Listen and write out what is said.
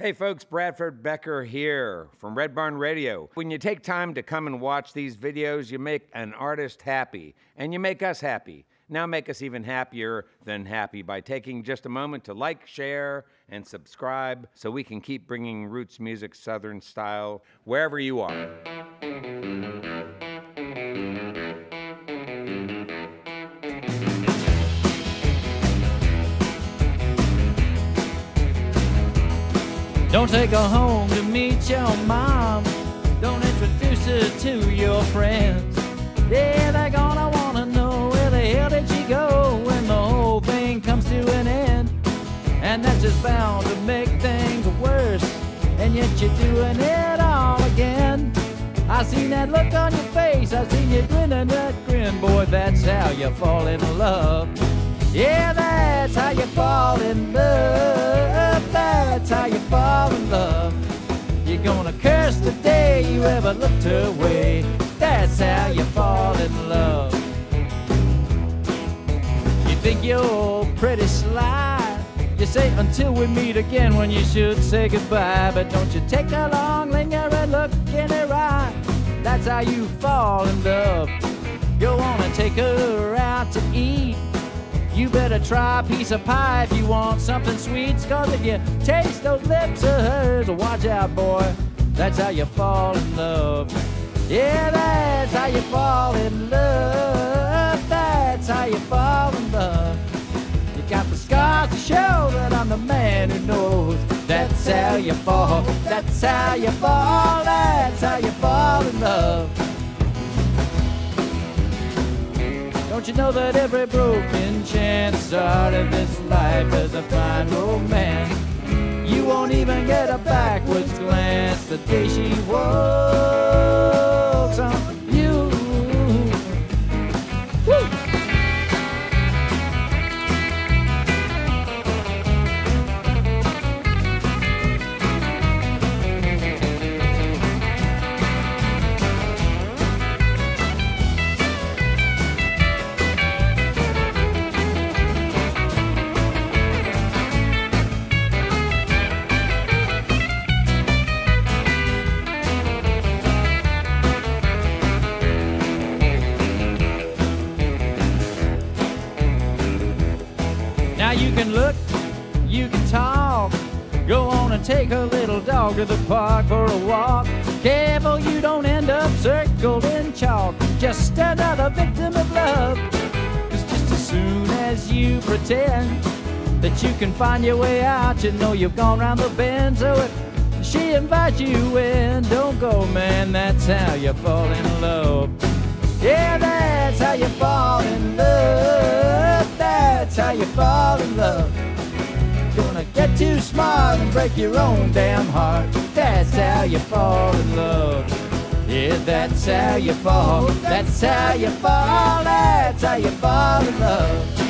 Hey folks, Bradford Becker here from Red Barn Radio. When you take time to come and watch these videos, you make an artist happy and you make us happy. Now make us even happier than happy by taking just a moment to like, share, and subscribe so we can keep bringing roots music Southern style wherever you are. Don't take her home to meet your mom. Don't introduce her to your friends. Yeah, they're gonna wanna know where the hell did she go when the whole thing comes to an end. And that's just bound to make things worse. And yet you're doing it all again. I seen that look on your face. I seen you grinning that grin. Boy, that's how you fall in love. Yeah, gonna curse the day you ever looked her way. That's how you fall in love. You think you're pretty sly. You say until we meet again when you should say goodbye. But don't you take a long, lingering look in her eye. That's how you fall in love. You wanna take her out to eat. You better try a piece of pie if you want something sweet. Cause if you taste those lips of hers, watch out, boy. That's how you fall in love. Yeah, that's how you fall in love. That's how you fall in love. You got the scars to show that I'm the man who knows. That's how you fall. That's how you fall. That's how you fall in love. Don't you know that every broken chance started this life as a fine romance? You won't even get a backwards glance the day she walks you can look, you can talk. Go on and take a little dog to the park for a walk. Careful you don't end up circled in chalk. Just another victim of love. Cause just as soon as you pretend that you can find your way out, you know you've gone round the bend. So if she invites you in, don't go, man. That's how you fall in love. Fall in love. Gonna get too smart and break your own damn heart. That's how you fall in love. Yeah, that's how you fall. That's how you fall. That's how you fall in love.